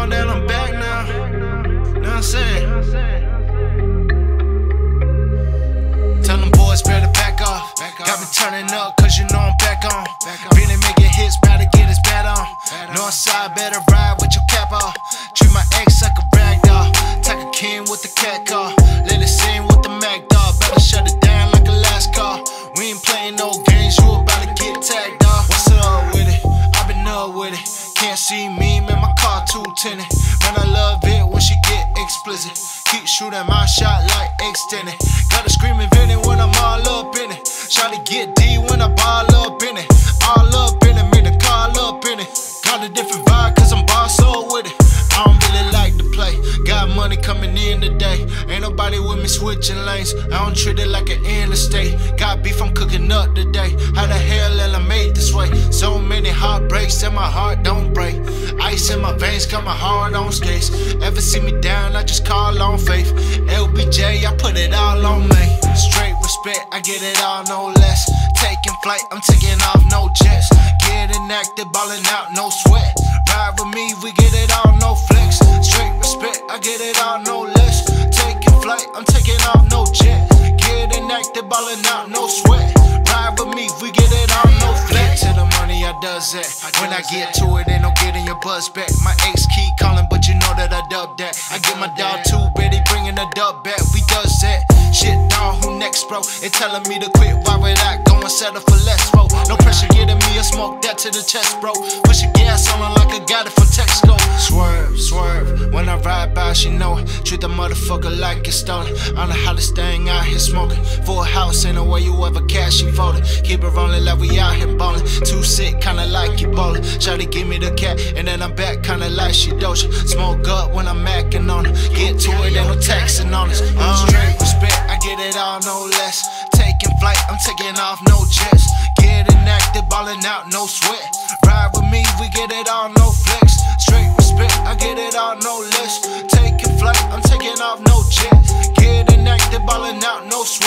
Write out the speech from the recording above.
all that, I'm back now. Know what I'm saying? Tell them boys better back off. Got me turning up, cause you know I'm back on. Really making hits, better get his bat on. Northside better ride with your cap off. Treat my ex like a rag doll. Take a king with the cat call. Let it sing with the Mac dog. Better shut it down like a last call. We ain't playing no games, you about to get tagged off. What's up with it? i been up with it. Can't see me, man two tenant. Man, I love it when she get explicit. Keep shooting my shot like extended. Got a screaming venom when I'm all up in it. Try to get D when I ball up in it. All up in it, make the call up in it. Got a different vibe cause I'm boss up with it. I don't really like to play. Got money coming in today. Ain't nobody with me switching lanes. I don't treat it like an interstate. Got beef, I'm cooking up today. How the hell am I made this way? So many heartbreaks and my heart don't break. In my veins, got my heart on skates. Ever see me down, I just call on faith. LBJ, I put it all on me. Straight respect, I get it all, no less. Taking flight, I'm taking off, no jets. Getting active, balling out, no sweat. Ride with me, we get it all, no flex. Straight respect, I get it all, no less. Taking flight, I'm taking off, no jet. Getting active, balling out, no sweat. Ride with me, we get it all, no. Get to the money, I does that. When I get to it, ain't no getting your buzz back. My ex keep calling, but you know that I dub that. I get my dog too, Betty bringing the dub back. We does that. Shit, dog, who next, bro? They telling me to quit, why would I go and settle for less, bro? No pressure getting me a smoke that to the chest, bro. Push your gas on her like I got it from Texco. When I ride by, she know it. Treat the motherfucker like it's stolen. I'm the hottest thing out here smoking. Full house, ain't no way you ever cash you voted. Keep it rolling like we out here ballin'. Too sick, kinda like you Ebola. Shawty give me the cat, and then I'm back, kinda like she doja. Smoke up when I'm macking on her. Get to it, ain't no taxing on us. Uh, respect, I get it all, no less. Taking flight, I'm taking off, no jets. Getting active, ballin' out, no sweat. Ride with me, we get it all, no get it all, no less. Taking flight, I'm taking off, no jets. Getting active, ballin' out, no sweat.